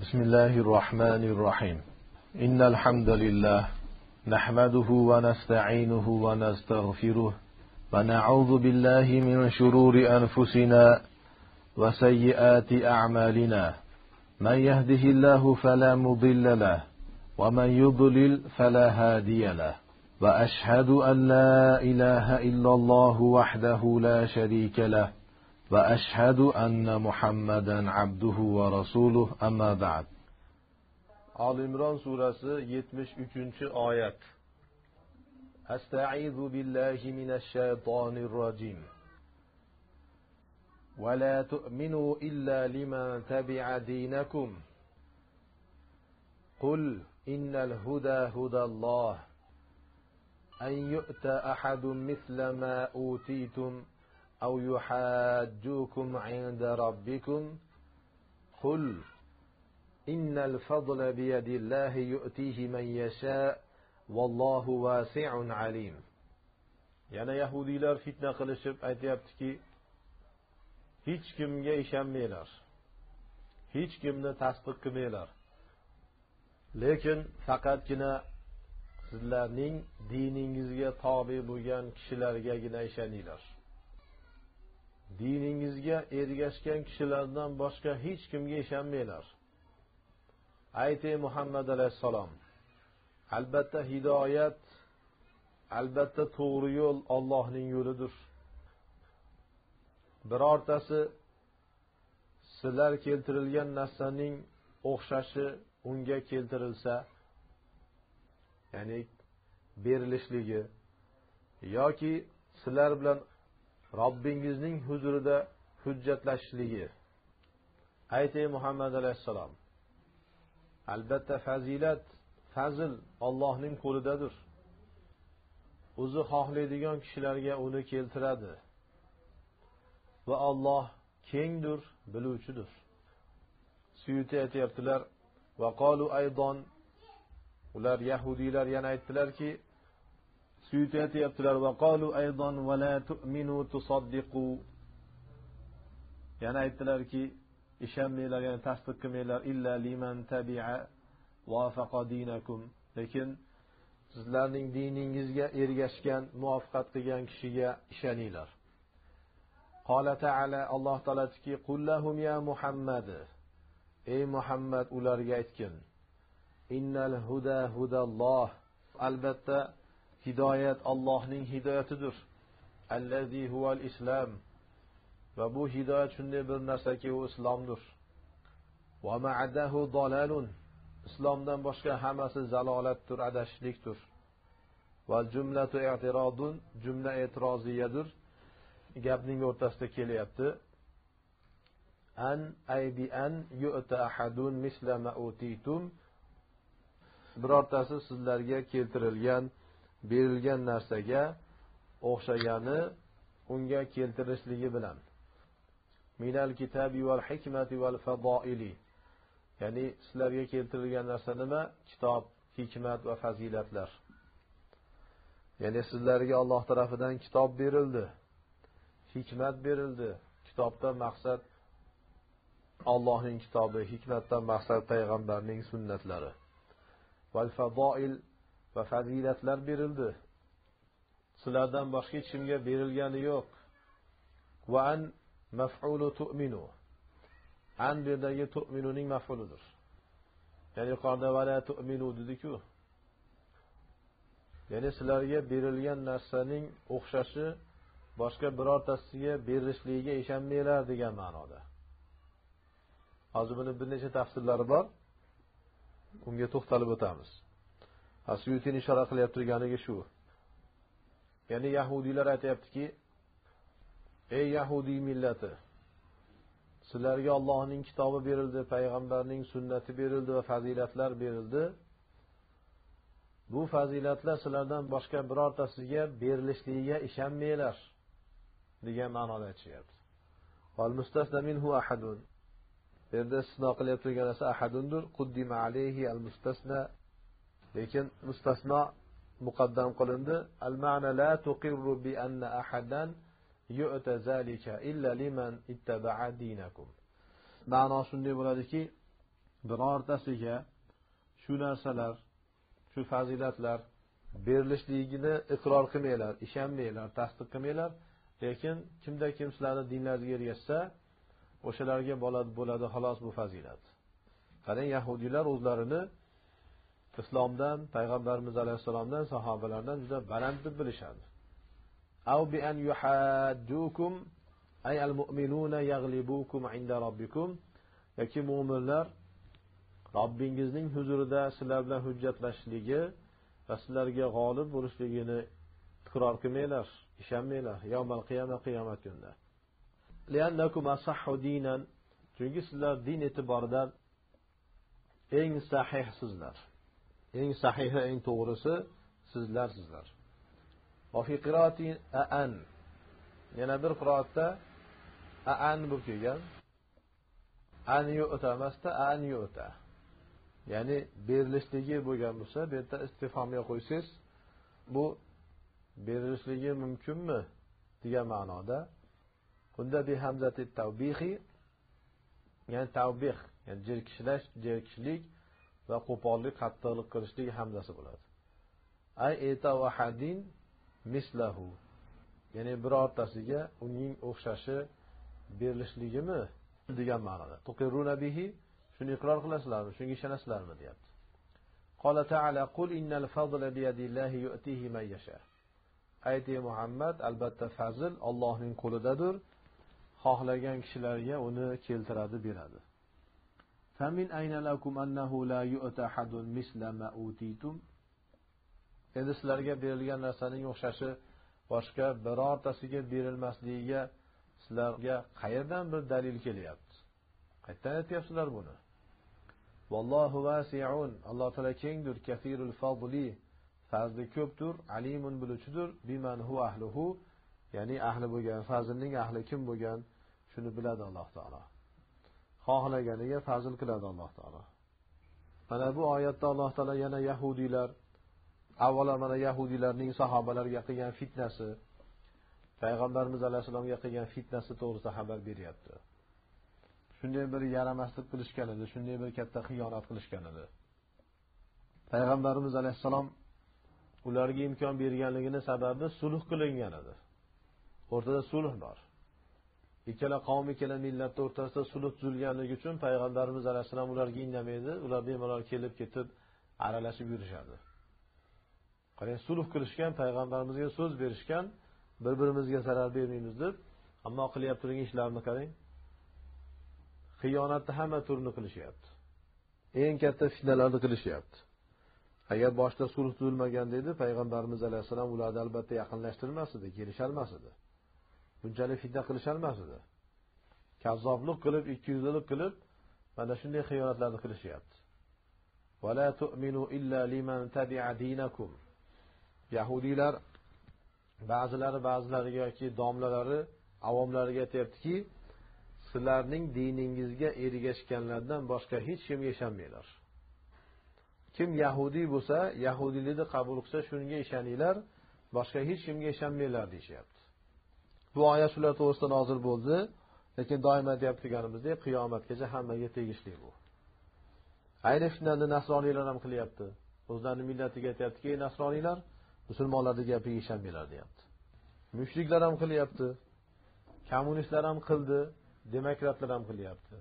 بسم الله الرحمن الرحيم إن الحمد لله نحمده ونستعينه ونستغفره ونعوذ بالله من شرور أنفسنا وسيئات أعمالنا من يهده الله فلا مضل له ومن يضلل فلا هادي له وأشهد أن لا إله إلا الله وحده لا شريك له وأشهد أن محمدا عبده ورسوله أما بعد. آل إمران سورة 73 آيات. أستعيذ بالله من الشيطان الرجيم. ولا تؤمنوا إلا لمن تبع دينكم. قل إن الهدى هدى الله. أن يؤتى أحد مثل ما أوتيتم. أو يحاجوكم عند ربكم قل إن الفضل بيد الله يؤتيه من يشاء والله واسع عليم yana yahudiylar fitna qilishib aytyaptiki hech kimga ishonmanglar hech kimni tasdiq qilmanglar lekin faqatgina sizlarning diningizga tobe bo'lgan kishilargagina ishoninglar Diningizga ergashgan kishilardan boshqa hech kimga ishonmanglar. Ayting muhammad alayhissalom albatta hidoyat albatta to'g'ri yo'l ollohning yo'lidir. Birortasi sizlar keltirilgan narsaning o'xshashi unga keltirilsa ya'ni berilishligi yoki sizlar bilan robbingizning huzurida hujjatlashishligi ayting muhammad alayhissalom albatta fazilat fazl ollohning qo'lidadir. O'zi xohlaydigan kishilarga uni keltiradi. Va olloh kengdir biluvchidir. Suyuti aytyaptilar vaqolu aydon ular yahudiylar yana aytdilarki suyuti aytyaptilar vaqolu va la tu'minu tusaddiqu. Yana aytdilarki ishonmanglar ya'ni tasdiq qilmanglar. Illa liman tabi'a vafaqa dinakum. Lekin sizlarning diningizga ergashgan muvaffaqat qilgan kishiga ishoninglar. Qola taala alloh taolo aytdiki qullahum ya muhammad. Ey muhammad ularga aytgin innal huda hudalloh. Albatta hidoyat allohning hidoyatidir. Allazi huval islam. Va bu hidoyat shunday bir narsaki u islomdir. Va ma'adahu dalalun. Islomdan boshqa hammasi zalolatdir adashishlikdir va jumlatu i'tirodun. Jumla e'tiroziyadir. Gapning o'rtasida kelyapti. An ay bi an yu'ta ahadun misla ma utitum. Birortasi sizlarga keltirilgan berilgan narsaga o'xshagani unga keltirishligi bilan. Minal kitabi val hikmati val fadoili ya'ni sizlarga keltirilgan narsa nima? Kitob hikmat va fazilatlar. Ya'ni sizlarga alloh tarafidan kitob berildi hikmat berildi. Kitobdan maqsad allohning kitobi hikmatdan maqsad payg'ambarning sunnatlari. Val fadoil va fazilatlar berildi. Sizlardan boshqa hech kimga berilgani yo'q. Va an maf'ulu tu'minu. An bu yerdagi tu'minuning maf'ulidir. Ya'ni yuqorida vala tu'minu dediku. Ya'ni sizlarga berilgan narsaning o'xshashi boshqa birortasiga berilishligiga ishonmanglar degan ma'noda. Hozir buni bir necha tafsirlari bor. Unga to'xtalib o'tamiz. Asyutini ishora qilyapti turganiga shu. Ya'ni yahudiylar aytyaptiki ey yahudiy millati sizlarga allohning kitobi berildi payg'ambarning sunnati berildi va fazilatlar berildi. Bu fazilatlar sizlardan boshqa birortasiga berilishligiga ishonmanglar degan ma'noda aytishyapti. Bu yerda istisno qilyapti turgan narsa ahadundir quddima alayhi al mustasna lekin mustasno muqaddam qilindi. Al ma'na la tuqirru bi anna ahadan yu'ta zalika illa liman ittaba'a dinakum. Ma'no shunday bo'ladiki birortasiga shu narsalar shu fazilatlar berilishligini iqror qilmanglar ishonmanglar tasdiq qilmanglar. Lekin kimda kim sizlarni dinlaringizga ergashsa o'shalarga bo'ladi xolos bu fazilat. Qarang yahudiylar o'zlarini islomdan payg'ambarimiz alayhissalomdan sahobalardan juda baland deb bilishadi أو بأن يحاجوكم أي المؤمنون يغلبوكم عند ربكم yoki mo'minlar robbingizning huzurida sizlar bilan hujjatlashishligi va sizlarga g'olib bo'lishligini iqror qilmanglar ishonmanglar yawmal qiyama qiyomat kunida chunki sizlar din e'tiboridan eng sahihsizlar eng sahihi eng to'g'risi sizlar sizlar aan. Yana bir qiroatda aan bo'lib kelgan. An yuta emasda an yuta. Ya'ni berilishligi bo'lgan bo'lsa bu yerda istifhomga qo'ysangiz bu berilishligi mumkinmi degan ma'noda. Bunda bihamzati tavbihi ya'ni tavbih ya'ni jirkishlash jerkishlik va qo'pollik qattiqlik qilishlik hamlasi bo'ladi. Ay eta vahadin mislahu. Ya'ni birortasiga uning o'xshashi berilishligimi? degan ma'noda. Tuqiruna bihi shuni iqror qilasizlarmi? Shunga ishonasizlarmi? deyapti. Qola taala qul innal fazla biyadillahi yu'tihi man yasha. Ayting muhammad albatta fazl allohning qo'lidadir xohlagan kishilarga uni keltiradi beradi. Famin ayna lakum annahu la yu'ta hadun misla ma utitum. Endi sizlarga berilgan narsaning o'xshashi boshqa birortasiga berilmasligiga sizlarga qayerdan bir dalil kelyapti? Qayerdan aytyapsizlar buni? Vallohu vasi'un. Alloh taolo kengdir, kasirul fadli. Fazli ko'pdir, alimun biluvchidir, biman hu ahluhu. Ya'ni ahli bo'lgan, fazlning ahli kim bo'lgan, shuni biladi Alloh taolo. Xohlaganiga fazil qiladi alloh taolo. Mana bu oyatda alloh taolo yana yahudiylar avvalo mana yahudiylarning sahobalarga qilgan fitnasi payg'ambarimiz alayhissalomga qilgan fitnasi to'g'risida xabar beryapti. Shunday bir yaramaslik qilishgan edi shunday bir katta xiyonat qilishgan edi payg'ambarimiz alayhissalom ularga imkon berganligini sababi sulh qilingan edi. O'rtada sulh bor. Ikkala qavm ikkala millatni o'rtasida sulh tuzilganligi uchun payg'ambarimiz alayhissalom ularga indamaydi. Ular bemalol kelib ketib aralashib yurishadi. Qarang sulh qilishgan payg'ambarimizga so'z berishgan bir birimizga zarar bermaymiz deb. Ammo qilyapti turgan ishlarni qarang. Xiyonatni hamma turini qilishyapti. Eng katta fitnalarni qilishyapti. Agar boshida sulh tuzilmaganda edi payg'ambarimiz alayhissalom ularni albatta yaqinlashtirmas edi kelisholmas edi. Bunchalik fitna qilisholmas edi. Kazzoblik qilib ikki yuzlilik qilib mana shunday xiyonatlarni qilishyapti. Yahudiylar ba'zilari ba'zilariga yoki domlalari avomlariga aytyaptiki sizlarning diningizga ergashganlardan boshqa hech kimga ishonmanglar. Kim yahudiy bo'lsa yahudiylikni qabul qilsa shunga ishoninglar boshqa hech kimga ishonmanglar deyishyapti. Bu oyat shular to'g'risida nozil bo'ldi. Lekin doim aytyapti turganimizdek qiyomatgacha hammaga tegishli bu. Ayni fitnani nasroniylar ham qilyapti. O'zlarini millatiga aytyaptiki ey nasroniylar musulmonlarni gapiga ishonmanglar deyapti. Mushriklar ham qilyapti. Kommunistlar ham qildi. Demokratlar ham qilyapti.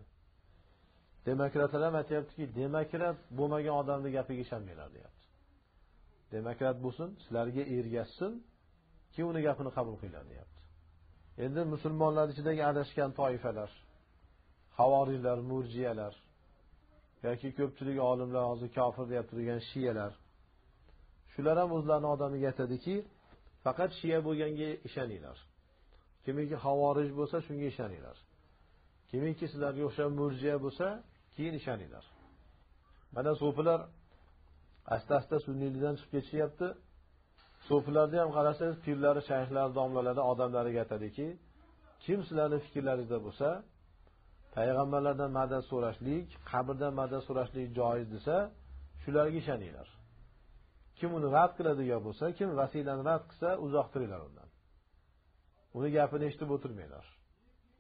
Demokratlar ham aytyaptiki demokrat bo'lmagan odamni gapiga ishonmanglar deyapti. Demokrat bo'lsin sizlarga ergashsin keyin uni gapini qabul qilinglar deyapti. Endi musulmonlar ichidagi adashgan toifalar havoriylar murjiyalar yoki ko'pchilik olimlar hozir kofir deb turgan shiyalar shular ham o'zlarini odamiga aytadiki faqat shiya bo'lganga ishoninglar. Kimiki havorij bo'lsa shunga ishoninglar. Kimiki sizlarga o'xshab murjiya bo'lsa keyin ishoninglar. Mana so'filar asta asta sunniylikdan chiqib ketishyapti. So'filarni ham qarasangiz pirlari shayxlar domlalari odamlariga aytadiki kim sizlarni fikrlaringizda bo'lsa payg'ambarlardan madad so'rashlik qabrdan madad so'rashlik joiz desa shularga ishoninglar. Kim uni rad qiladigan bo'lsa kim vasilani rad qilsa uzoq turinglar undan. Uni gapini eshitib o'tirmanglar.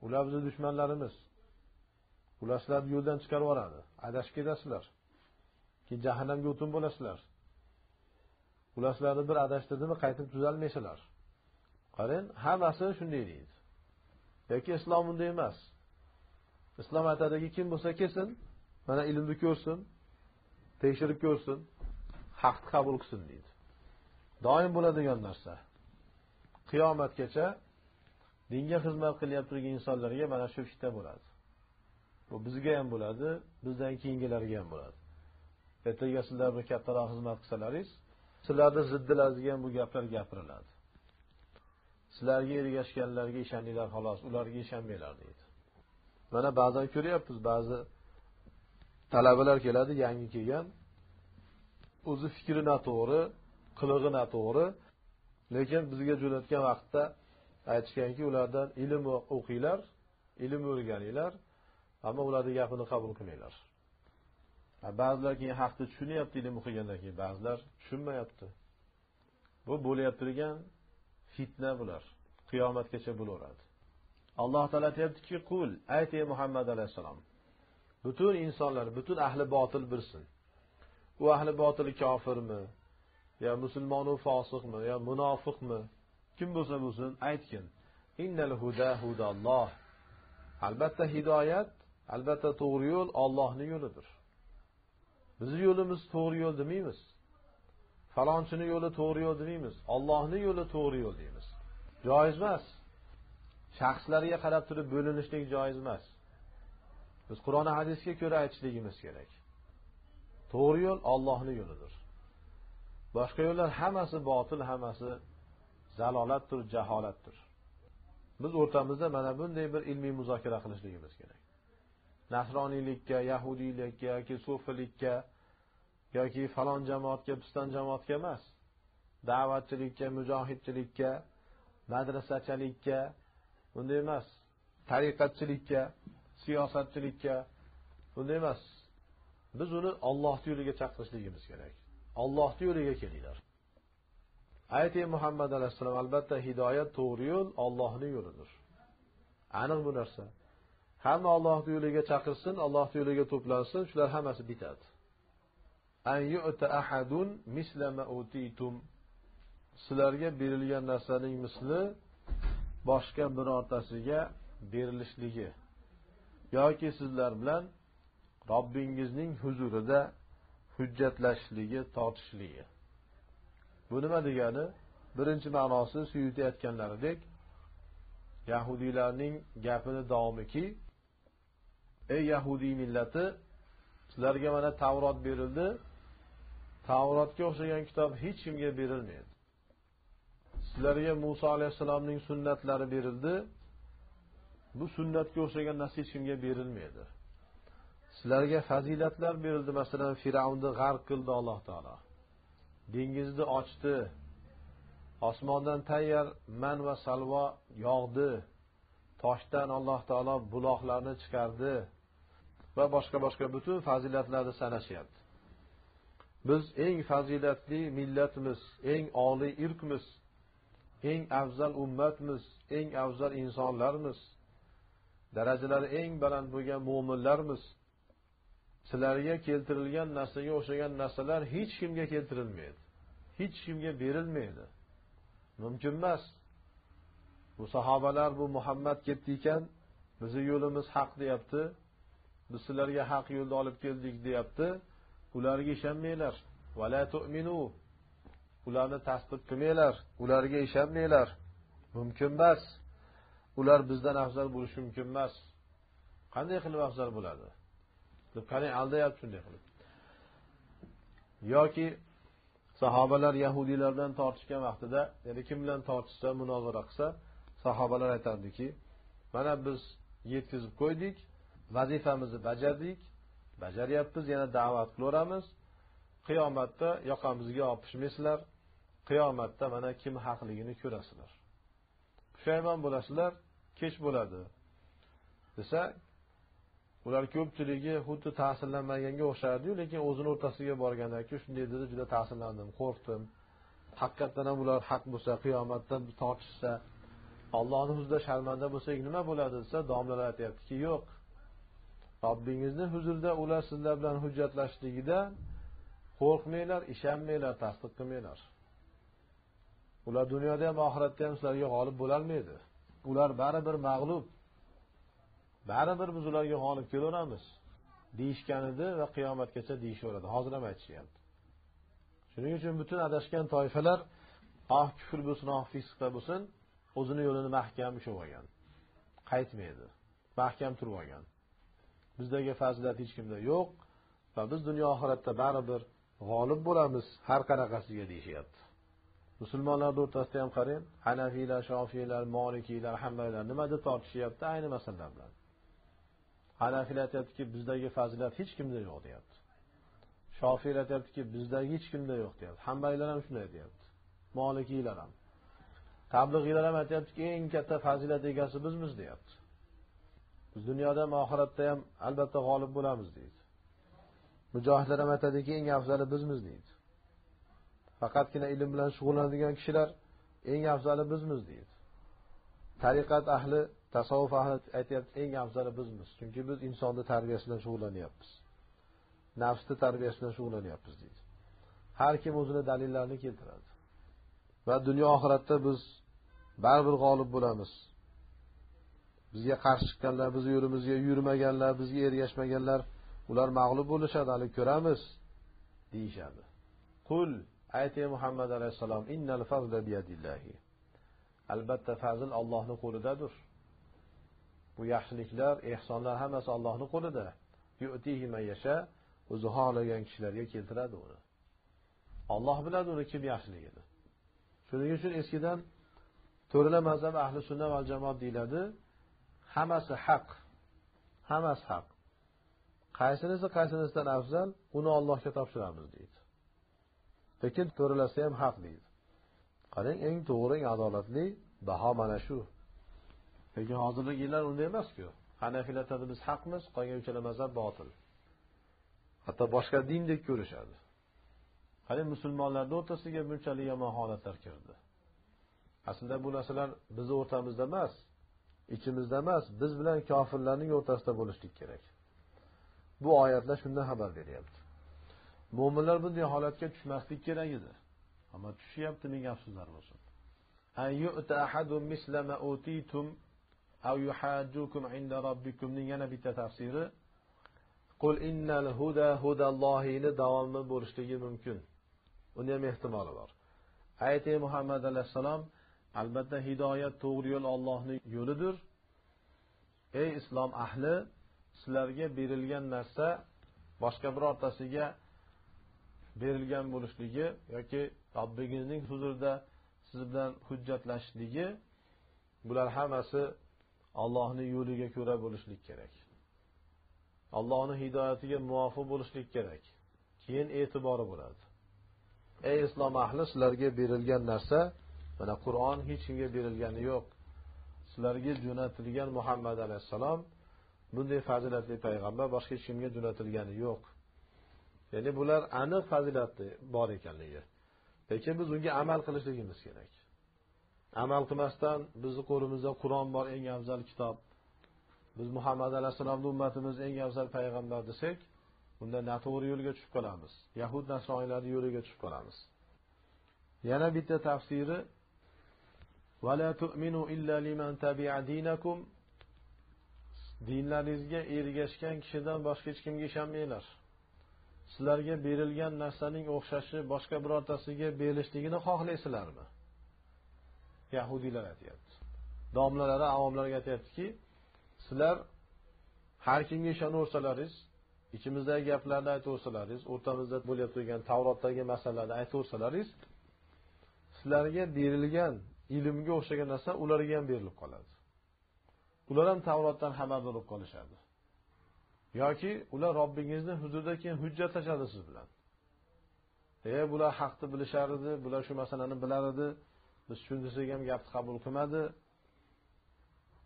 Ular bizni dushmanlarimiz. Ular sizlarni yo'ldan chiqarib yuboradi. Adashib ketasizlar. Keyin jahannamga o'tin bo'lasizlar. Ular sizlarni bir adashtirdimi qaytib tuzalmaysizlar qarang hammasi shunday deydi. Yoki islom bunday emas. Islom aytadiki kim bo'lsa kelsin mana ilmni ko'rsin tekshirib ko'rsin haqni qabul qilsin deydi. Doim bo'ladigan narsa. Qiyomatgacha dinga xizmat qilyapti turgan insonlarga mana shu fitna bo'ladi. Bu bizga ham bo'ladi bizdan keyingilarga ham bo'ladi. Ertaga sizlar bir kattaroq xizmat qilsalaringiz sizlarni ziddilariga bu gaplar gapiriladi. Sizlarga ergashganlarga ishoninglar xolos. Ularga ishonmanglar deydi. Mana ba'zan ko'ryapmiz ba'zi talabalar keladi yangi kelgan. O'zi fikri noto'g'ri qilig'i noto'g'ri. Lekin bizga jo'natgan vaqtda aytishganki ulardan ilm o'qinglar ilm o'rganinglar ammo ularni gapini qabul qilmanglar. Ba'zilar keyin haqni tushunyapti ilm o'qigandan keyin ba'zilar tushunmayapti. Bu bo'layotib turgan fitna bular. Qiyomatgacha bo'laveradi. Alloh taolo aytyaptiki qul ayt ey muhammad alayhissalom butun insonlar butun ahli botil bilsin. U ahli botil kofirmi yo musulmonu fosiqmi yo munofiqmi? Kim bo'lsa bo'lsin aytgin. Innal huda hudalloh. Albatta hidoyat albatta to'g'ri yo'l ollohni yo'lidir. Bizni yo'limiz to'g'ri yo'l demaymiz falonchini yo'li to'g'ri yo'l demaymiz ollohni yo'li to'g'ri yo'l deymiz. Joiz emas. Shaxslarga qarab turib bo'linishlik joiz emas. Biz qur'oni hadisga ko'ra aytishligimiz kerak. To'g'ri yo'l ollohni yo'lidir. Boshqa yo'llar hammasi botil hammasi zalolatdir jaholatdir. Biz o'rtamizda mana bunday bir ilmiy muzokara qilishligimiz kerak. Nasroniylikka yahudiylikka yoki sufilikka yoki falon jamoatga piston jamoatga emas. Da'vatchilikka mujohidchilikka madrasachilikka bunday emas. Tariqatchilikka siyosatchilikka bunday emas. Biz uni ollohni yo'liga chaqirishligimiz kerak. Ollohni yo'liga kelinglar. Ayting muhammad alayhissalom albatta hidoyat to'g'ri yo'l ollohni yo'lidir. Aniq bu narsa. Hamma ollohni yo'liga chaqirsin ollohni yo'liga to'plansin shular hammasi bitadi. An yu'ta ahadun misla ma utitum sizlarga berilgan narsaning misli boshqa birortasiga berilishligi yoki sizlar bilan robbingizning huzurida hujjatlashishligi tortishishligi bu nima degani? Birinchi ma'nosi suyuti aytganlaridek yahudiylarning gapini davomiki ey yahudiy millati sizlarga mana tavrot berildi tavrotga o'xshagan kitob hech kimga berilmaydi. Sizlarga muso alayhissalomning sunnatlari berildi. Bu sunnatga o'xshagan narsa hech kimga berilmaydi. Sizlarga fazilatlar berildi masalan fir'avnni g'arq qildi alloh taolo. Dengizni ochdi. Osmondan tayyor man va salvo yog'di. Toshdan alloh taolo buloqlarni chiqardi. Va boshqa boshqa butun fazilatlarni sanashyapti. Biz eng fazilatli millatmiz eng oliy irqmiz eng afzal ummatmiz eng afzal insonlarmiz darajalari eng baland bo'lgan mo'minlarmiz sizlarga keltirilgan narsaga o'xshagan narsalar hech kimga keltirilmaydi hech kimga berilmaydi. Mumkin emas. Bu sahobalar bu muhammad ketdi ekan bizni yo'limiz haq deyapti biz sizlarga haq yo'lda olib keldik deyapti. Ularga ishonmanglar. Ularni tasdiq qilmanglar. Ularga ishonmanglar. Mumkin emas. Ular bizdan afzal bo'lishi mumkin emas. Qanday qilib afzal bo'ladi? Deb qarang aldayapti shunday qilib. Yoki sahobalar yahudiylardan tortishgan vaqtida ya'ni kim bilan tortishsa munozara qilsa sahobalar aytardiki mana biz yetkazib qo'ydik vazifamizni bajardik bajaryapmiz yana da'vat qilaveramiz. Qiyomatda yoqamizga olib pishmaysizlar qiyomatda mana kim haqligini ko'rasizlar. Pushaymon bo'lasizlar kech bo'ladi. Desa ular ko'pchiligi xuddi ta'sirlanmaganga o'xshardiyu lekin o'zini o'rtasiga borgandan keyin shunday dedi juda ta'sirlandim qo'rqdim. Haqiqatdan ham ular haq bo'lsa qiyomatda tortishsa ollohni huzurida sharmanda bo'lsak nima bo'ladi desa domlalar aytyaptiki yo'q. Robbingizni huzurida ular sizlar bilan hujjatlashligidan qo'rqmanglar ishonmanglar tasdiq qilmanglar. Ular dunyoda ham oxiratda ham sizlarga g'olib bo'lolmaydi ular baribir mag'lub. Baribir biz ularga g'olib kelaveramiz. Deyishgan edi va qiyomatgacha deyishaveradi. Hozir ham aytishyapti. Shuning uchun butun adashgan toifalar oh kufr bo'lsin ah, oh fisqda bo'lsin o'zini yo'lini mahkam ushlab olgan. Qaytmaydi. Mahkam turib olgan. Bizdagi fazilat hech kimda yo'q va biz dunyo oxiratda baribir g'olib bo'lamiz har qanaqasiga deyishyapti. Musulmonlarni o'rtasida ham qarang hanafiylar shofiylar molikiylar hambaylar nima deb tortishyapti? Ayni masalalar bilan. Hanafiylar aytyaptiki bizdagi fazilat hech kimda yo'q deyapti. Shofiylar aytyaptiki bizdagi hech kimda yo'q deyapti. Hambaylar ham shunday deyapti. Molikiylar ham. Tablig'iylar ham aytyaptiki eng katta fazilat egasi bizmiz deyapti. Biz dunyoda ham oxiratda ham albatta g'olib bo'lamiz deydi. Mujohidlar ham aytadiki eng afzali bizmiz deydi. Faqatgina ilm bilan shug'ullanadigan kishilar eng afzali bizmiz deydi. Tariqat ahli tasavvuf ahli aytyapti eng afzali bizmiz. Chunki biz insonni tarbiyasi bilan shug'ullanyapmiz. Nafsni tarbiyasi bilan shug'ullanyapmiz deydi. Har kim o'zini dalillarini keltiradi. Va dunyo oxiratda biz baribir g'olib bo'lamiz. Bizga qarshi chiqqanlar bizni yo'limizga yurmaganlar bizga ergashmaganlar ular mag'lub bo'lishadi hali ko'ramiz deyishadi. Qul ayting muhammad alayhissalom innal fazla biyadillahi. Albatta fazl Allohning qo'lidadir. Bu yaxshiliklar ehsonlar hammasi Allohning qo'lida. Yu'tihi yasha o'zi xohlagan kishilarga keltiradi uni. Alloh biladi uni kim yaxshiligini. Shuning uchun eskidan to'rala mazhab ahli sunna va jamoat deyiladi. Hammasi haq. Hammasi haq. Qaysinisi qaysinisidan afzal uni Allohga topshiramiz deydi. Lekin to'ralasi ham haq deydi. Qarang eng to'g'ri eng adolatli baho mana shu. Lekin hozirgi yillar unday emasku. Hanafiylar aytadi biz haqmiz qolgan uchala mazhab botil. Hatto boshqa dindek ko'rishadi. Qarang musulmonlarni o'rtasiga bunchalik yomon holatlar kirdi. Aslida bu narsalar bizni o'rtamizda emas. Ichimizda emas biz bilan kofirlarning o'rtasida bo'lishlik kerak bu oyatlar shundan xabar beryapti mo'minlar bunday holatga tushmaslik kerak edi. Ammo tushyapti ming afsuslar bo'lsin. Ning yana bitta tafsiri? Qul innal huda hudallohini davomi bo'lishligi mumkin. Uni ham ehtimoli bor. Ayting muhammad alayhissalom albatta hidoyat to'g'ri yo'l Allohning yo'lidir. Ey islom ahli sizlarga berilgan narsa boshqa birortasiga berilgan bo'lishligi yoki robbingizning huzurida siz bilan hujjatlashishligi bular hammasi Allohning yo'liga ko'ra bo'lishlik kerak. Allohni hidoyatiga muvofiq bo'lishlik kerak. Keyin e'tibori bo'ladi. Ey islom ahli sizlarga berilgan narsa mana qur'on hech kimga berilgani yo'q. Sizlarga jo'natilgan muhammad alayhissalom bunday fazilatli payg'ambar boshqa hech kimga jo'natilgani yo'q. Ya'ni bular aniq fazilati bor ekanligi. Lekin biz unga amal qilishligimiz kerak. Amal qilmasdan bizni qo'limizda qur'on bor eng afzal kitob. Biz muhammad alayhissalomni ummatimiz eng afzal payg'ambar desak unda noto'g'ri yo'lga tushib qolamiz. Yahud nasroiylarni yo'liga tushib qolamiz. Yana bitta tafsiri ولا تؤمنوا إلا لمن تبع دينكم. Dinlaringizga ergashgan kishidan boshqa hech kimga ishonmanglar. Sizlarga berilgan narsaning o'xshashi boshqa birortasiga berilishligini xohlaysizlarmi? Yahudiylar aytyapti. Domlalari avomlarga aytyaptiki sizlar har kimga ishonaversalaringiz ichimizdagi gaplarni aytaversalaringiz o'rtamizda bo'lib turgan tavrotdagi masalalarni aytaversalaringiz sizlarga berilgan ilmga o'xshagan narsa ularga ham berilib qoladi. Ular ham tavrotdan xabardor bo'lib qolishadi. Yoki ular robbingizni huzurida keyin hujjatlashadi siz bilan. E bular haqni bilishar edi bular shu masalani bilar edi biz tushundirsak ham gapni qabul qilmadi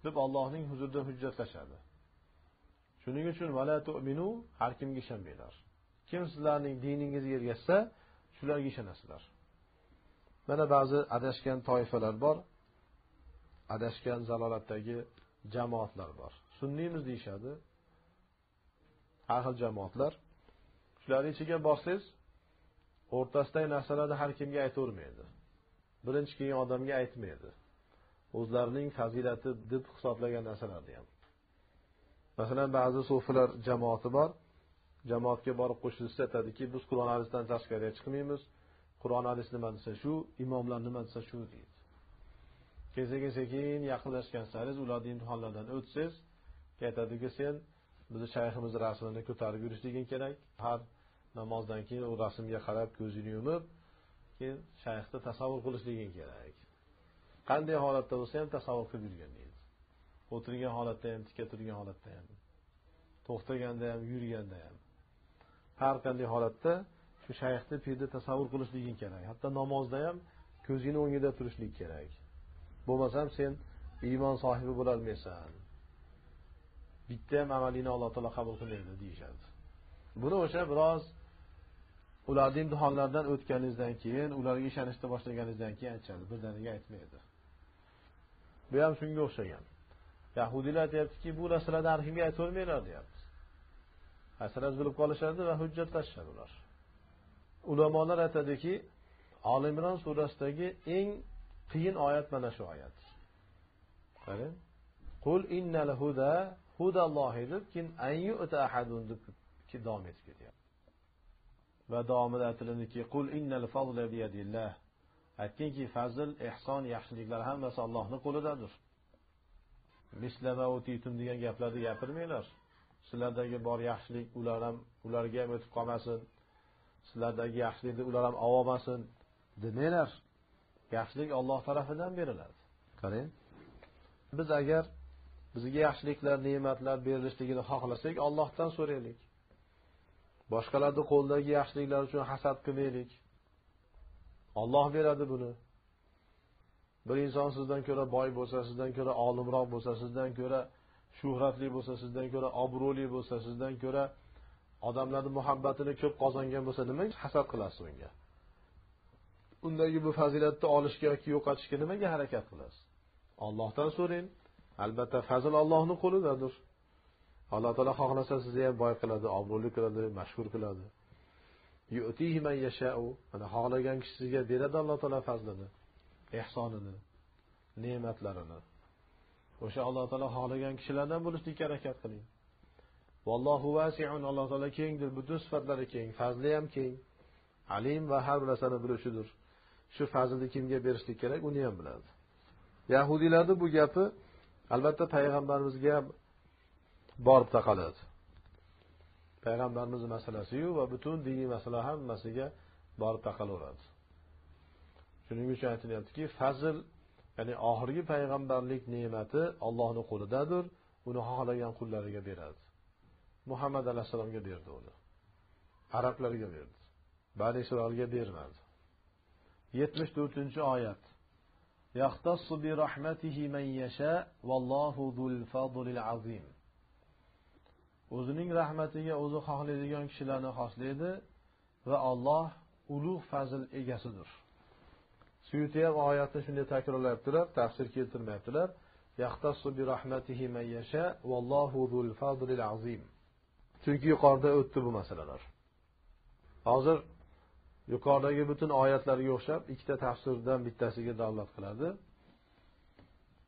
deb allohning huzurida hujjatlashadi. Shuning uchun vala tu'minu har kimga ishonmanglar kim sizlarning diningizga ergashsa shularga ishonasizlar. Mana ba'zi adashgan toifalar bor adashgan zalolatdagi jamoatlar bor. Sunniymiz deyishadi. Har xil jamoatlar. Shularni ichiga borsangiz o'rtasidagi narsalarni har kimga aytavermaydi. Birinchi kelgan odamga aytmaydi. O'zlarining fazilati deb hisoblagan narsalarni ham. Masalan ba'zi sufilar jamoati bor. Jamoatga borib qo'shilishsa aytadiki biz qur'on hadisdan tashqariga chiqmaymiz. Qur'on hadis nima desa shu imomlar nima desa shu deydi. Keyin sekin yaqinlashgan sari ularni imtihonlardan o'tsangiz aytadiki sen bizni shayximiz rasmini ko'tarib yurishliging kerak. Har namozdan keyin u rasmga qarab ko'zingni yumib keyin shayxni tasavvur qilishliging kerak. Qanday holatda bo'lsa ham tasavvur qilib yurgin deydi. O'tirgan holatda ham tikka turgan holatda ham to'xtaganda ham yurganda ham. Har qanday holatda shu shayxni pirni tasavvur qilishliging kerak. Hatto namozda ham ko'zingni o'ngida turishlik kerak. Bo'lmasam sen iymon sohibi bo'lolmaysan. Bitta ham amalingni alloh taolo qabul qilmaydi deyishadi. Buni o'sha biroz ularni imtihonlardan o'tganingizdan keyin ularga ishonishni boshlaganingizdan keyin aytishadi birdaniga aytmaydi. Bu ham shunga o'xshagan. Yahudiylar aytyaptiki bu narsalarni har kimga aytavermanglar deyapti. Sira bilib qolishadi va hujjatlashishadi ular. Ulamolar aytadiki olimron surasidagi eng qiyin oyat mana shu oyat. Qarang qul innal huda hudallohi deb keyin ayyuta ahadun deb davom etib ketyapti. Va davomida aytilindiki qul innal fazla biyadillah. Aytginki fazl ehson yaxshiliklar hammasi allohni qo'lidadir mislama utitum degan gaplarni gapirmanglar. Sizlardagi bor yaxshilik ular ham ularga ham o'tib qolmasin. Sizlardagi yaxshilikni ular ham ololmasin demanglar. Yaxshilik olloh tarafidan beriladi. Qarang. Biz agar bizga yaxshiliklar ne'matlar berilishligini xohlasak ollohdan so'raylik. Boshqalarni qo'lidagi yaxshiliklar uchun hasad qilmaylik. Olloh beradi buni. Bir inson sizdan ko'ra boy bo'lsa sizdan ko'ra olimroq bo'lsa sizdan ko'ra shuhratli bo'lsa sizdan ko'ra obro'li bo'lsa sizdan ko'ra odamlarni muhabbatini ko'p qozongan bo'lsa nimaga hasad qilasiz unga. Undagi bu fazilatni olishga yoki yo'qotishga nimaga harakat qilasiz? Ollohdan so'rang. Albatta fazl ollohni qo'lidadir. Alloh taolo xohlasa sizni ham boy qiladi obro'li qiladi mashhur qiladi. Mana xohlagan kishisiga beradi alloh taolo fazlini ehsonini ne'matlarini. O'sha alloh taolo xohlagan kishilardan bo'lishlikka harakat qiling. Vallohu vasiun alloh taolo kengdir butun sifatlari keng fazli ham keng alim va har bir narsani biluvchidir shu fazlni kimga berishlik kerak uni ham biladi. Yahudiylarni bu gapi albatta payg'ambarimizga ham borib taqaladi payg'ambarimizni masalasiyu va butun diniy masala hammasiga borib taqalaveradi shuning uchun aytilyaptiki fazl ya'ni oxirgi payg'ambarlik ne'mati ollohni qo'lidadir uni xohlagan qullariga beradi. muhammad alayhissalomga berdi uni arablarga berdi bani isroilga bermadi yetmish to'rtinchi oyat يختص برحمته من يشاء والله ذو الفضل العظيم o'zining rahmatiga o'zi xohlaydigan kishilarni xoslaydi va Alloh ulug' fazl egasidir suyuti ham oyatni shunday takrorlayaptilar tafsir keltirmayaptilar Chunki yuqorida o'tdi bu masalalar. Hozir yuqoridagi butun oyatlarga o'xshab ikkita tafsirdan bittasiga dalolat qiladi.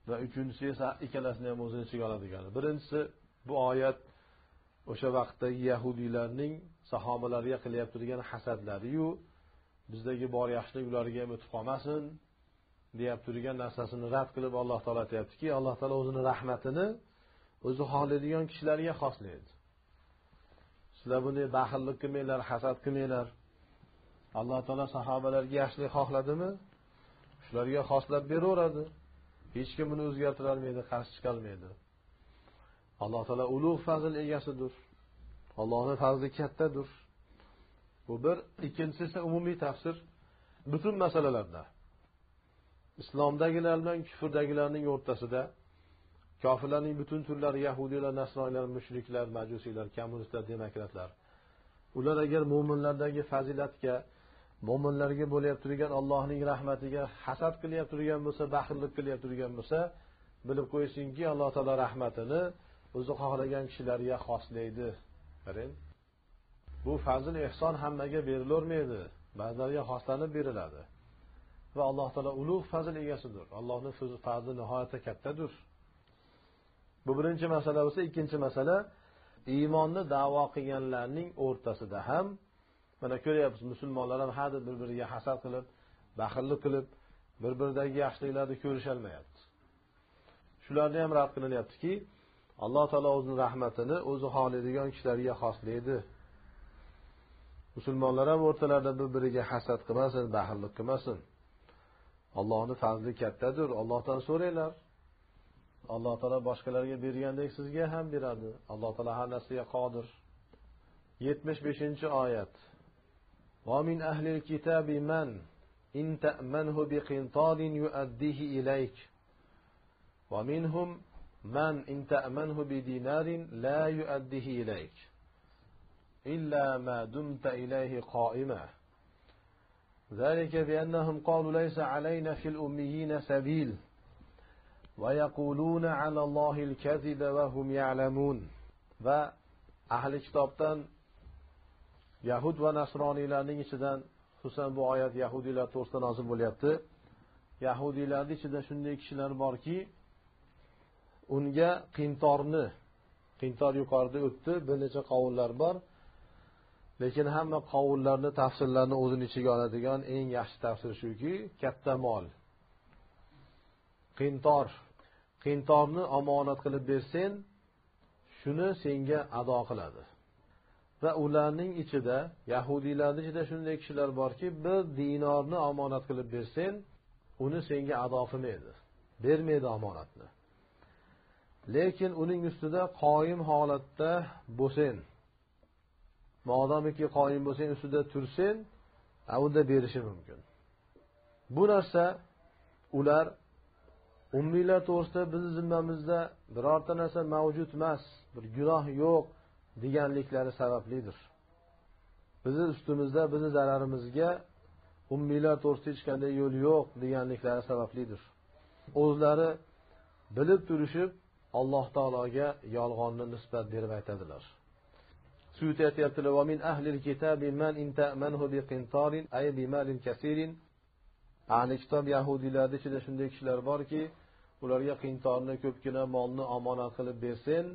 Va uchinchisi esa ikkalasini ham o'zini ichiga oladigani birinchisi bu oyat o'sha vaqtdagi yahudiylarning sahobalarga qilyapti turgan hasadlariyu bizdagi bor yaxshilik ularga ham o'tib qolmasin deyap turgan narsasini rad qilib alloh taolo aytyaptiki alloh taolo o'zini rahmatini o'zi xohlaydigan kishilarga xoslaydi. Sizlar bunday baxillik qilmanglar hasad qilmanglar. Alloh taolo sahobalarga yaxshilik xohladimi? Shularga xoslab beraveradi. Hech kim buni o'zgartirolmaydi qarshi chiqolmaydi alloh taolo ulug' fazl egasidir. Allohni fazli kattadir. Bu bir. Ikkinchisi esa umumiy tafsir. Butun masalalarda islomdagilar bilan kufrdagilarning o'rtasida kofirlarning butun turlari yahudiylar nasroiylar mushriklar majusiylar kommunistlar demokratlar. Ular agar mo'minlardagi fazilatga mo'minlarga bo'layotib turgan allohning rahmatiga hasad qilyapti turgan bo'lsa baxillik qilyapti turgan bo'lsa bilib qo'ysinki alloh taolo rahmatini o'zi xohlagan kishilarga xoslaydi. Qarang bu fazil ehson hammaga berilavermaydi. Ba'zilarga xoslanib beriladi. Va alloh taolo ulug' fazil egasidir. Allohni fazli nihoyatda kattadir. Bu birinchi masala bo'lsa ikkinchi masala iymonni davo qilganlarning o'rtasida ham mana ko'ryapmiz musulmonlar ham hadeb bir biriga hasad qilib baxillik qilib bir biridagi yaxshiliklarni ko'risholmayapti. Shularni ham rad qilinyaptiki alloh taolo o'zini rahmatini o'zi xohlaydigan kishilarga xoslaydi. Musulmonlar ham o'rtalarida bir biriga hasad qilmasin baxillik qilmasin. Allohni fazli kattadir ollohdan so'ranglar. Alloh taolo boshqalarga bergandek sizga ham beradi. Alloh taolo har narsaga qodir. Yetmish beshinchi oyat. ومن أهل الكتاب من إن تأمنه بقنطار يؤديه إليك ومنهم من إن تأمنه بدينار لا يؤديه إليك إلا ما دمت إليه قائما ذلك بأنهم قالوا ليس علينا في الأميين سبيل ويقولون على الله الكذب وهم يعلمون va ahli kitobdan yahud va nasroniylarning ichidan xususan bu oyat yahudiylar to'g'risida nozil bo'lyapti yahudiylarni ichida shunday kishilar borki unga qintorni qintor yuqorida o'tdi bir necha qovullar bor lekin hamma qovullarni tafsirlarni o'zini ichiga oladigan eng yaxshi tafsir shuki katta mol qintor qintorni omonat qilib bersang shuni senga ado qiladi. Va ularning ichida yahudiylarni ichida shunday kishilar borki bir dinorni omonat qilib bersang uni senga ado qilmaydi. Bermaydi omonatni. Lekin uning ustida qoyim holatda bo'lsang modomiki qoyim bo'lsang ustida tursang unda berishi mumkin. Bu narsa ular ummiylar to'g'risida bizni zimmamizda birorta narsa mavjud emas bir gunoh yo'q deganliklari sabablidir. Bizni ustimizda bizni zararimizga ummiylar to'g'risida hech qanday yo'l yo'q deganliklari sabablidir. O'zlari bilib turishib alloh taologa yolg'onni nisbat berib aytadilar. Suyuti aytyaptilar ahli kitob yahudiylarni ichida shunday kishilar borki ularga qintorni ko'pgina molni omonat qilib bersang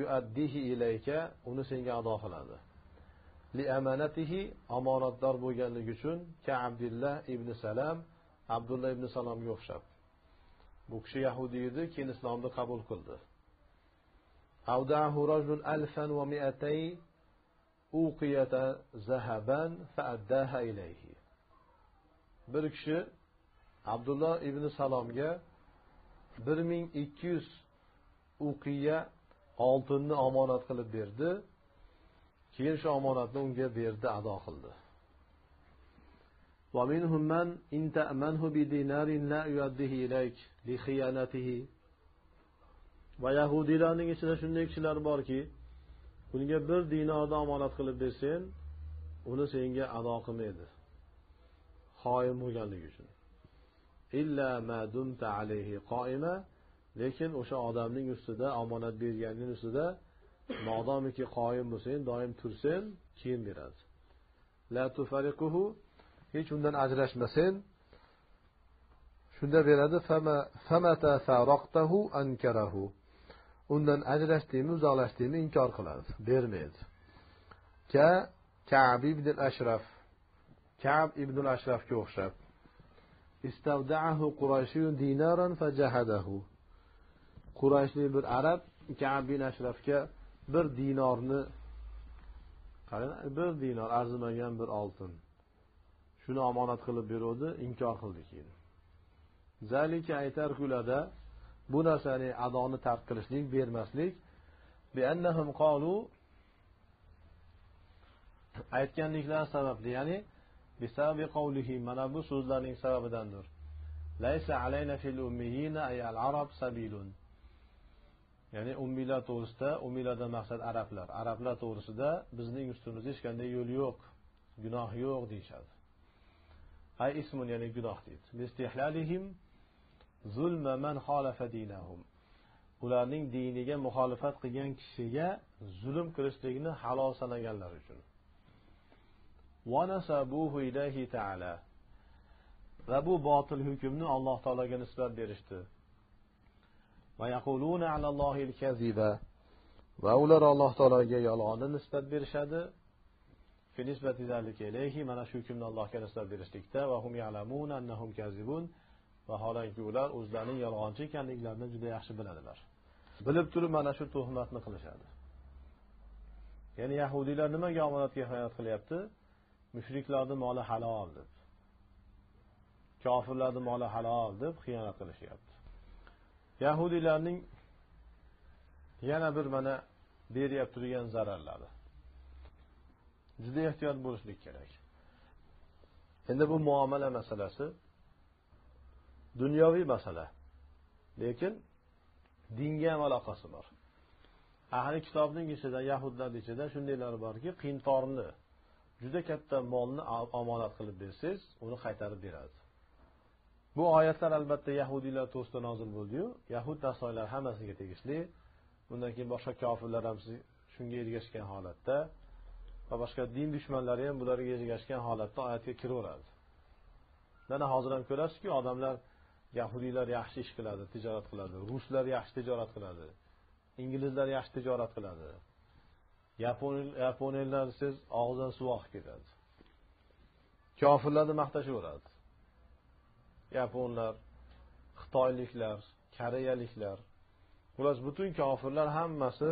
yuaddihi ilayka uni senga ado qiladi liamanatihi omonatdor bo'lganligi uchun ka abdullah ibn salam abdulloh ibn salomga o'xshab bu kishi yahudiy edi keyin islomni qabul qildi أودعه رجل ألفا ومئتي أوقية ذهبا فأداها إليه bir kishi abdulloh ibn salomga bir ming ikki yuz uqiya oltinni omonat qilib berdi keyin shu omonatni unga berdi ado qildi ومنهم من إن تأمنه بدينار لا يؤديه إليك لخيانته va yahudiylarning ichida shunday kishilar borki unga bir dinorni omonat qilib bersang uni senga ado qilmaydi Qoyim bo'lganligi uchun lekin o'sha odamning ustida omonat berganning ustida modomiki qoyim bo'lsang doim tursang keyin beradi. La tufariquhu hech undan ajrashmasang shunda beradi famata faraqtahu ankarahu. Undan ajrashdingmi uzoqlashdingmi inkor qiladi bermaydi. Ka kab ibn ashraf kab ibn ashrafga o'xshab istavdaahu qurayshiyun dinaran fajahadahu. Qurayshlik bir arab kab bin ashrafga bir dinorni qarang bir dinor arzimagan bir oltin. Shuni omonat qilib beruvdi inkor qildi keyin. Zalika aytar ularda bu narsani adoni tark qilishlik bermaslik aytganliklari sababli ya'ni mana bu so'zlarning sababidandir. Laysa alayna fil ummiyina ay al arab sabilun. Ya'ni ummiylar to'g'risida ummiylardan maqsad arablar. Arablar to'g'risida bizning ustimizda hech qanday yo'l yo'q gunoh yo'q deyishadi. Ay ismun ya'ni gunoh deydi. Zulma man xalafa dinahum. Ularning diniga muxolifat qilgan kishiga zulm qilishlikni halol sanaganlar uchun. Va bu botil hukmni alloh taologa nisbat berishdi. Va ular alloh taologa yolg'onni nisbat berishadi. Mana shu hukmni allohga nisbat berishlikda. Vaholanki ular o'zlarining yolg'onchi ekanliklarini juda yaxshi biladilar. Bilib turib mana shu tuhmatni qilishadi. Ya'ni yahudiylar nimaga omonatga xiyonat qilyapti? Mushriklarni moli halol deb kofirlarni moli halol deb xiyonat qilishyapti. Yahudiylarning yana bir mana beryapti turgan zararlari. Juda ehtiyot bo'lishlik kerak. Endi bu muomala masalasi dunyoviy masala lekin dinga ham aloqasi bor. Ahli kitobning ichida yahudlarni ichida shundaylar borki qiyintorni juda katta molni omonat qilib bersangiz uni qaytarib beradi. Bu oyatlar albatta yahudiylar to'g'risida nozil bo'ldiyu. Yahud nasoylar hammasiga tegishli. Undan keyin boshqa kofirlar ham shunga ergashgan holatda va boshqa din dushmanlari ham bularga ergashgan holatda oyatga kiraveradi. Mana hozir ham ko'rasizki odamlar yahudiylar yaxshi ish qiladi tijorat qiladi ruslar yaxshi tijorat qiladi inglizlar yaxshi tijorat qiladi. Yaponiyalar siz og'zidan suv oqib ketadi. Kofirlarni maqtashaveradi. Yaponlar xitoyliklar koreyaliklar. Xullas butun kofirlar hammasi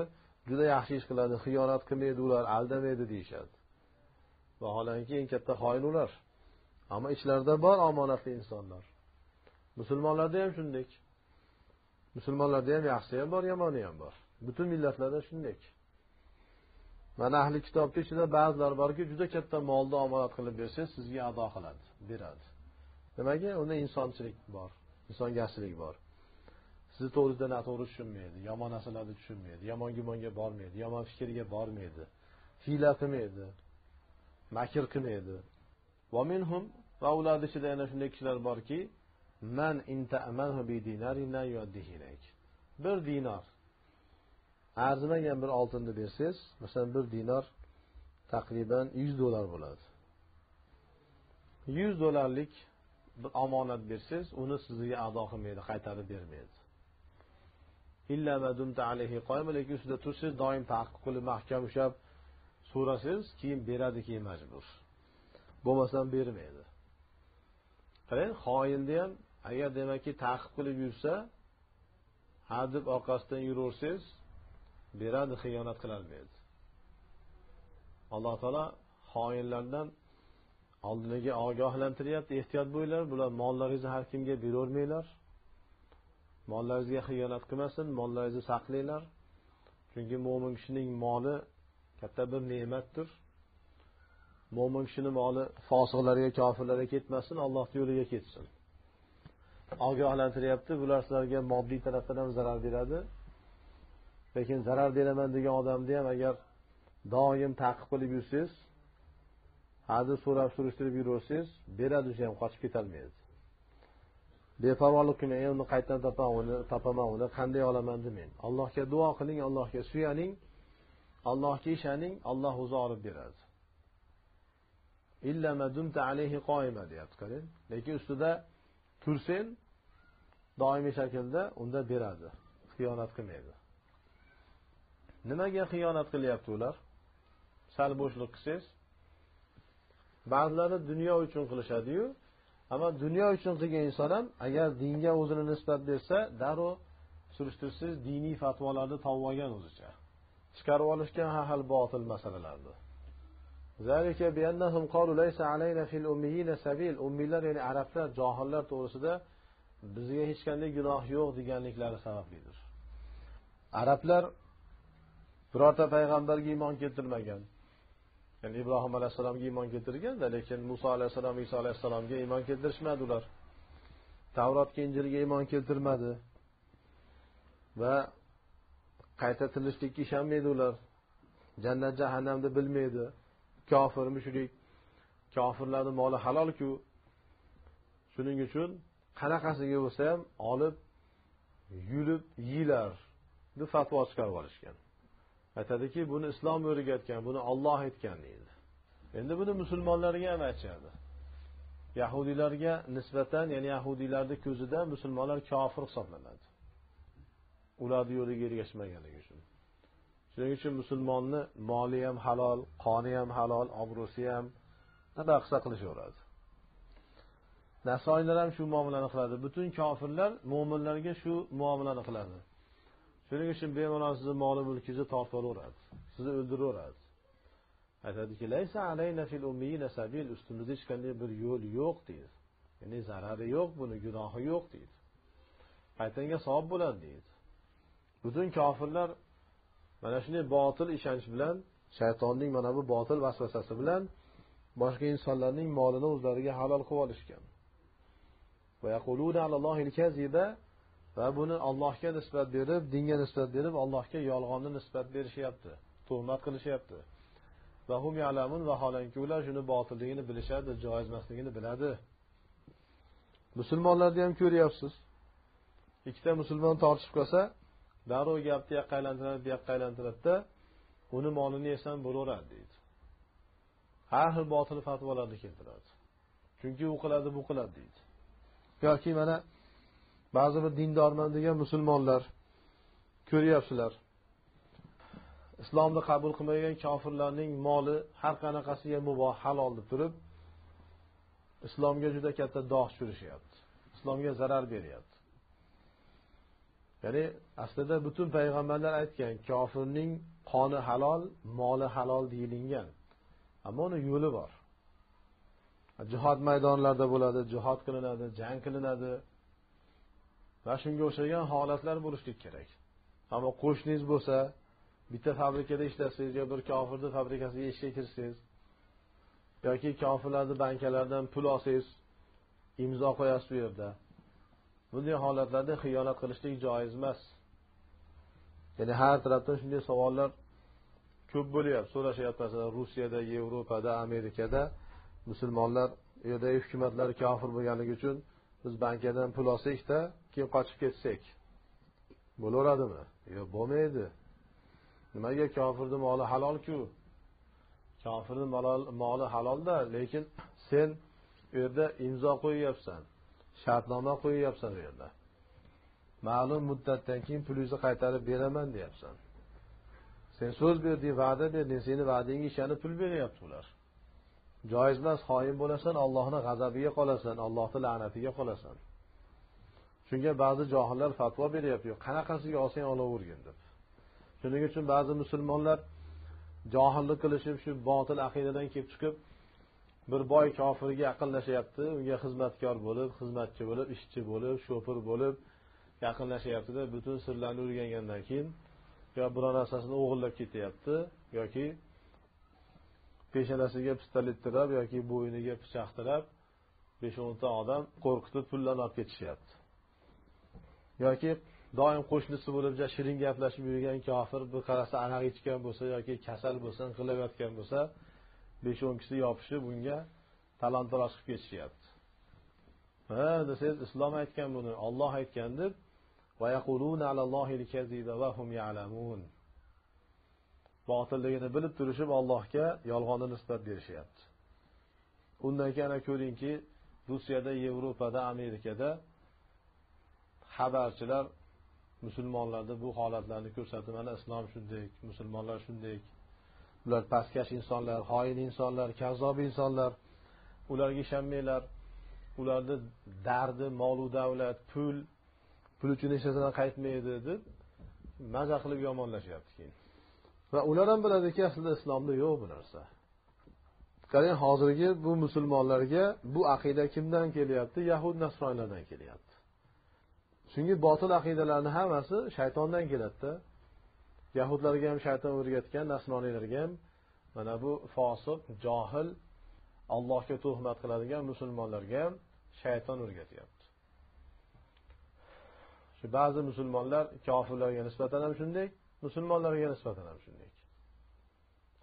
juda yaxshi ish qiladi xiyonat qilmaydi ular aldamaydi deyishadi. Vaholanki eng katta xoin ular. Ammo ichlarida bor omonatli insonlar. Musulmonlarda ham shunday. Musulmonlarda ham yaxshisi ham bor yomoni ham bor. Butun millatlarda shunday. Mana ahli kitobni ichida ba'zilar borki juda katta molni omonat qilib bersangiz sizga ado qiladi beradi. Nimaga? Unda insonchilik bor insongarchilik bor. Sizni to'g'rida noto'g'ri tushunmaydi yomon narsalarni tushunmaydi yomon gumonga bormaydi yomon fikrga bormaydi hiyla qilmaydi makr qilmaydi. Va ularni ichida yana shunday kishilar borki man bir dinor arzimagan bir oltinni bersangiz masalan bir dinor taqriban yuz dollar bo'ladi. Yuz dollarlik bir omonat bersangiz uni sizga ado qilmaydi qaytarib bermaydi. Lekin ustida tursangiz doim taqib qilib mahkam ushlab so'rasangiz keyin beradi keyin majbur. Bo'lmasam bermaydi. Qarang xoinni ham agar demakki taqib qilib yursa hadeb orqasidan yuraversangiz beradi xiyonat qilolmaydi alloh taolo xoinlardan oldiniga ogohlantiryapti. Ehtiyot bo'linglar bular mollaringizni har kimga beravermanglar. Mollaringizga xiyonat qilmasin mollaringizni saqlanglar. Chunki mo'min kishining moli katta bir ne'matdir. Mo'min kishini moli fosiqlarga kofirlarga ketmasin allohni yo'liga ketsin. Ogohlantiryapti bular sizlarga moddiy tarafdan ham zarar beradi. Lekin zarar beraman degan odamni ham agar doim taqib qilib yursangiz hadeb so'rab surishtirib yuraversangiz beradi o'sha ham qochib ketolmaydi beparvolik qilmang uni qayerdan topaman uni topaman uni qanday olaman demang allohga duo qiling allohga suyaning allohga ishoning alloh o'zi olib beradi. Deyapti qarang. Lekin ustida tursang doimiy shaklda unda beradi. Xiyonat qilmaydi. Nimaga xiyonat qilyapti ular? Sal bo'shliq qilsangiz. Ba'zilari dunyo uchun qilishadiyu ammo dunyo uchun qilgan inson ham agar dinga o'zini nisbat bersa darrov surishtirsangiz diniy fatvolarni topib olgan o'zicha. Chiqarib olishgan har xil botil masalalarni ummiylar ya'ni arablar johillar to'g'risida bizga hech qanday gunoh yo'q deganliklari sabablidir. Arablar birorta payg'ambarga iymon keltirmagan. Ya'ni ibrohim alayhissalomga iymon keltirganda lekin muso alayhissalom iso alayhissalomga iymon keltirishmadi ular. Tavrotga injilga iymon keltirmadi. Va qayta tirilishlikka ishonmaydi ular. Jannat jahannamni bilmaydi. Kofir mushrik. Kofirlarni moli halolku. Shuning uchun qanaqasiga bo'lsa ham olib yulib yeylar deb fatvo chiqarib olishgan. Aytadiki buni islom o'rgatgan buni olloh aytgan deydi. Endi buni musulmonlarga ham aytishadi. Yahudiylarga nisbatan ya'ni yahudiylarni ko'zida musulmonlar kofir hisoblanadi. Ularni yo'liga ergashmaganligi uchun. Shuning uchun musulmonni moli ham halol qoni ham halol obro'si ham nima qilsa qilishaveradi. Nasoiylar ham shu muomalani qiladi. Butun kofirlar mo'minlarga shu muomalani qiladi. Shuning uchun bemalol sizni moli mulkingizni tortib sizni o'ldiraveradi. Aytadiki ustimizda hech qanday bir yo'l yo'q deydi. Ya'ni zarari yo'q buni gunohi yo'q deydi. Qaytanga savob bo'ladi deydi. Butun kofirlar mana shunday botil ishonch bilan shaytonning mana bu botil vasvasasi bilan boshqa insonlarning molini o'zlariga halol qilib olishgan. Va buni allohga nisbat berib dinga nisbat berib allohga yolg'onni nisbat berishyapti tuhmat qilishyapti. Vaholanki ular shuni botilligini bilishadi joiz emasligini biladi. Musulmonlarni ham ko'ryapsiz. Ikkita musulmon tortishib qolsa darrov gapni u yoqqa aylantiradi bu yoqqa aylantiradida uni molini yesam bo'laveradi deydi. Har xil botil fatvolarni keltiradi. Chunki u qiladi bu qiladi deydi. Yoki mana ba'zi bir dindorman degan musulmonlar ko'ryapsizlar. Islomni qabul qilmagan kofirlarning moli har qanaqasiga muboh halol deb turib islomga juda katta dog' tushirishyapti. Islomga zarar beryapti. Ya'ni aslida butun payg'ambarlar aytgan kofirning qoni halol moli halol deyilingan ammo uni yo'li bor. Jihod maydonlarida bo'ladi jihod qilinadi jang qilinadi. Va shunga o'xshagan holatlar bo'lishlik kerak. Ammo qo'shningiz bo'lsa bitta fabrikada ishlasangiz yo bir kofirni fabrikasiga ishga kirsangiz yoki kofirlarni bankalaridan pul olsangiz imzo qo'yasiz bu yerda. Bunday holatlarda xiyonat qilishlik joiz emas. Ya'ni har tarafdan shunday savollar ko'p bo'lyapti. So'rashyapti masalan rusiyada yevropada amerikada musulmonlar u yerdagi hukumatlar kofir bo'lganligi uchun biz bankadan pul olsakda keyin qochib ketsak bo'laveradimi? Yo'q bo'lmaydi. Nimaga kofirni moli halolku kofirni moli halolda lekin sen u yerda imzo qo'yyapsan shartnoma qo'yyapsan u yerda. Ma'lum muddatdan keyin pulingizni qaytarib beraman deyapsan. Sen so'z berding va'da berding seni va'dangga ishonib pul beryapti ular. Joiz emas xoin bo'lasan allohni g'azabiga qolasan allohni la'natiga qolasan. Shunga ba'zi johillar fatvo beryapti. Qanaqasiga olsang olavergin deb. Shuning uchun ba'zi musulmonlar johillik qilishib shu botil aqidadan kelib chiqib bir boy kofirga yaqinlashyapti unga xizmatkor bo'lib xizmatchi bo'lib ishchi bo'lib sho'pir bo'lib yaqinlashyaptida butun sirlarni o'rgangandan keyin yo biror narsasini o'g'irlab ketyapti yoki peshonasiga pistolet tirab yoki bo'yniga pichoq tirab besh o'nta odam qo'rqitib pullarni olib ketishyapti. Yoki doim qo'shnisi bo'lib shirin gaplashib yurgan kofir bir qarasa anaq ichgan bo'lsa yoki kasal bo'lsa inqillayotgan bo'lsa besh o'n kishi yopishib unga talon taroj qilib ketishyapti. Ha desangiz islom aytgan buni olloh aytgan deb botilligini bilib turishib allohga yolg'onni nisbat berishyapti. Undan keyin ana ko'ringki rusiyada yevropada amerikada xabarchilar musulmonlarda bu holatlarni ko'rsatib mana islom shunday musulmonlar shunday. Ular pastkash insonlar xoin insonlar kazzob insonlar ularga ishonmanglar. Ularni dardi molu davlat pul pul uchun hech narsadan qaytmaydi deb maza qilib yomonlashyapti keyin. Va ular ham biladiki aslida islomda yo'q bu narsa. Qarang hozirgi bu musulmonlarga bu aqida kimdan kelyapti? Yahud nasroylardan kelyapti. Chunki botil aqidalarni hammasi shaytondan keladida. Yahudlarga ham shayton o'rgatgan nasroniylarga ham. Mana bu fosiq johil allohga tuhmat qiladigan musulmonlarga ham shayton o'rgatyapti. Shu ba'zi musulmonlar kofirlarga nisbatan ham shunday musulmonlarga nisbatan ham shunday.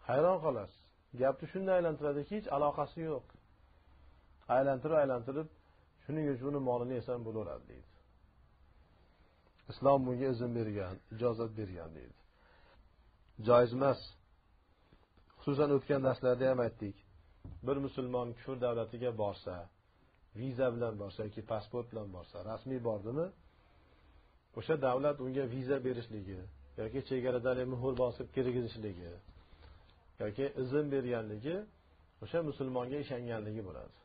Hayron qolasiz. Gapni shunday aylantiradiki hech aloqasi yo'q. Aylantirib aylantirib shuning uchun uni molini yesam bo'laveradi deydi. Islom bunga izn bergan ijozat bergan deydi. Joiz emas. Xususan o'tgan darslarda ham aytdik. Bir musulmon kufr davlatiga borsa viza bilan borsa yoki pasport bilan borsa rasmiy bordimi? O'sha davlat unga viza berishligi yoki chegaradan muhr bosib kirgizishligi yoki izn berganligi o'sha musulmonga ishonganligi bo'ladi.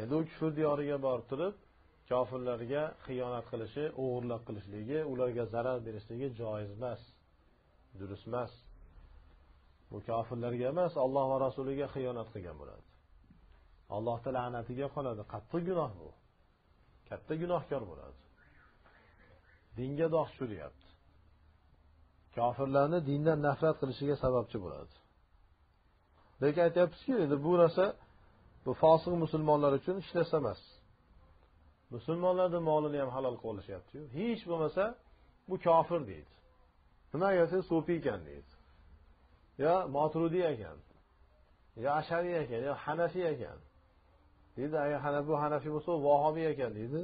Endi u kufr diyoriga borib turib kofirlarga xiyonat qilishi o'g'irlik qilishligi ularga zarar berishligi joiz emas durust emas. Bu kofirlarga emas alloh va rasuliga xiyonat qilgan bo'ladi. Allohni la'natiga qoladi. Qattiq gunoh bu. Katta gunohkor bo'ladi. Dinga dog' tushiryapti kofirlarni dindan nafrat qilishiga sababchi bo'ladi. Lekin aytyapmizki endi bu narsa bu fosiq musulmonlar uchun hech narsa emas. Musulmonlarni molini ham halol qilib olishyaptiyu hech bo'lmasa bu kofir deydi. Nima desa so'piy ekan deydi. Yo motrudiy ekan yo ashariy ekan yo hanafiy ekan. Deydi agar bu hanafiy bo'lsa vahobiy ekan deydi.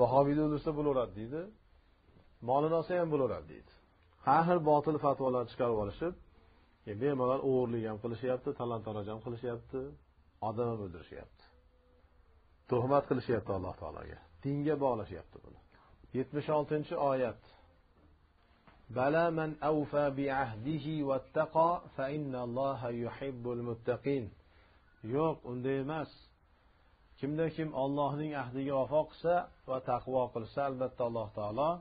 Vahobiyni o'ldirsa bo'laveradi deydi. Molini olsa ham bo'laveradi deydi. Har xil botil fatvolar chiqarib olishib e, bemalol o'g'irlik ham qilishyapti talon taroj ham qilishyapti odam ham o'ldirishyapti. tuhmat qilishyapti alloh taologa dinga bog'lashyapti buni yetmish oltinchi oyat بلى من أوفى بعهده واتقى فإن الله يحب المتقين yo'q unday emas kimda kim ollohning ahdiga vafo qilsa va taqvo qilsa albatta alloh taolo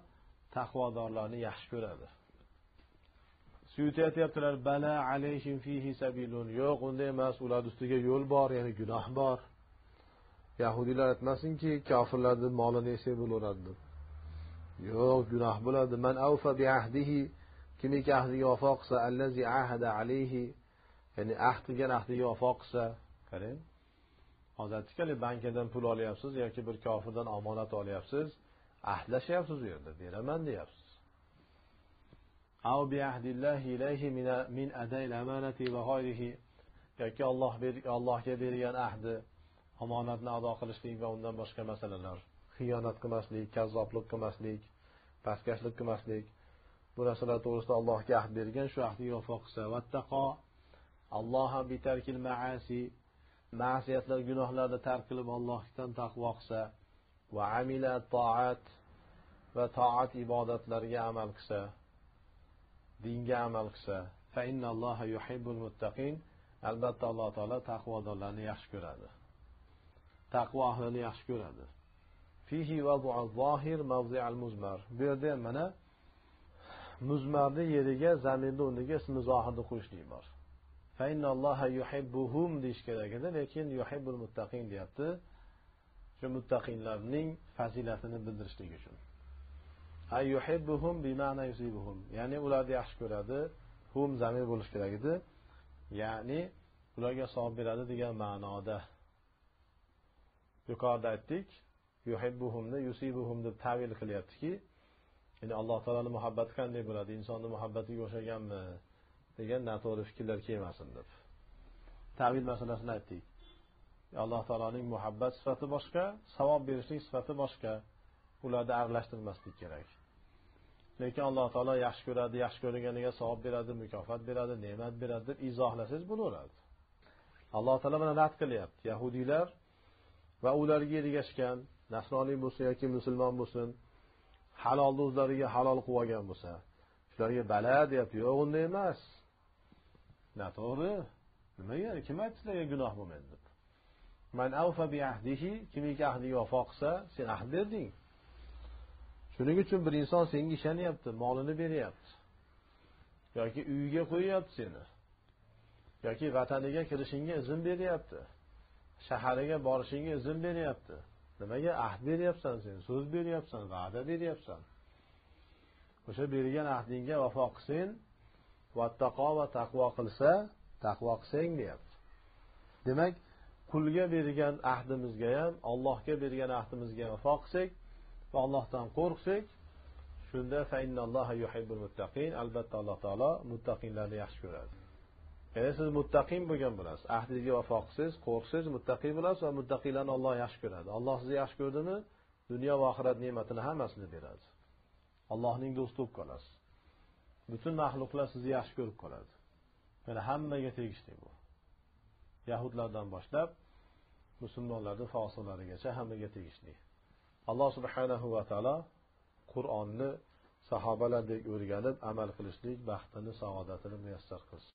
taqvodorlarni yaxshi ko'radi suyuti aytyaptilar bala alayhim fihi sabilun yo'q unday emas ular ustiga yo'l bor ya'ni gunoh bor Yahudiler etmesinki kafirlerdir, malı neyse bulurlardı. Yok günah bulardı. Men avfa bi ahdihi kimiki ahdiga vafo qilsa allazi ahada alayhi ya'ni ahd qilgan ahdiga vafo qilsa qarang odatda hali bankadan pul olyapsiz yoki bir kofirdan omonat olyapsiz ahdlashyapsiz u yerda beraman deyapsiz yoki olloh allohga bergan ahdi omonatni ado qilishlik va undan boshqa masalalar. Xiyonat qilmaslik kazzoblik qilmaslik pastkashlik qilmaslik bu narsalar to'g'risida allohga ahd bergan shu ahdiga vafo qilsa vattaqo alloha bitarkil maasi ma'siyatlar gunohlarni tark qilib allohdan taqvo qilsa va amila toat va toat ibodatlarga amal qilsa dinga amal qilsa albatta alloh taolo taqvodorlarni yaxshi ko'radi. Taqvo ahlini yaxshi ko'radi. Fihi zohir al muzmar bu yerda ham mana muzmarni yeriga zaminni o'rniga ismi zohirni qo'yishlik bor. Yuhibbuhum deyish kerak edi lekin yuhibbul muttaqin deyapti. Shu muttaqinlarning fazilatini bildirishlik uchun. Ya'ni ularni yaxshi ko'radi hum zamir bo'lishi kerak edi. Ya'ni ularga savob beradi degan ma'noda. Yuqorida aytdik yuhibbuhumni yusibuhum deb tavil qilyaptiki ya'ni alloh taoloni muhabbati qanday bo'ladi insonni muhabbatiga o'xshaganmi degan noto'g'ri fikrlar kelmasin deb. Tavil masalasini aytdik. Alloh taoloning muhabbat sifati boshqa savob berishlik sifati boshqa. Ularni aralashtirmaslik kerak. Lekin alloh taolo yaxshi ko'radi yaxshi ko'rganiga savob beradi mukofot beradi ne'mat beradi deb izohlasangiz bo'laveradi. Alloh taolo mana rad qilyapti. Yahudiylar va ularga ergashgan nasroniy bo'lsin yoki musulmon bo'lsin halolni o'zlariga halol qilib olgan bo'lsa shularga bala deyapti. Yo'q unday emas. Noto'g'ri. Nimaga? Kim aytdi sizlarga gunoh bo'lmaydi deb? Man avfa bi ahdihi kimiki ahdiga vafo qilsa sen ahd berding. Shuning uchun bir inson senga ishonyapti molini beryapti. Yoki uyiga qo'yyapti seni. Yoki vataniga kirishingga izn beryapti. Shahariga borishingga izn beryapti. Nimaga ahd beryapsan sen? So'z beryapsan va'da beryapsan. O'sha bergan ahdingga vafo qilsang vattaqo va taqvo qilsa taqvo qilsang deyapti. Demak qulga bergan ahdimizga ham allohga bergan ahdimizga vafo qilsak va allohdan qo'rqsak shunda albatta alloh taolo muttaqinlarni yaxshi ko'radi. Ya'ni siz muttaqin bo'lgan bo'lasiz. Ahdiga vafo qilsangiz qo'rqsangiz muttaqi bo'lasiz va muttaqiylarni olloh yaxshi ko'radi. Alloh sizni yaxshi ko'rdimi dunyo va oxirat ne'matini hammasini beradi. Allohning do'sti bo'lib qolasiz. Butun maxluqlar sizni yaxshi ko'rib qoladi. Mana hammaga tegishli bu. Yahudlardan boshlab musulmonlarni fosiqlarigacha hammaga tegishli. Alloh subhanahu va taolo qur'onni sahobalardek o'rganib amal qilishlik baxtini saodatini muyassar qilsin.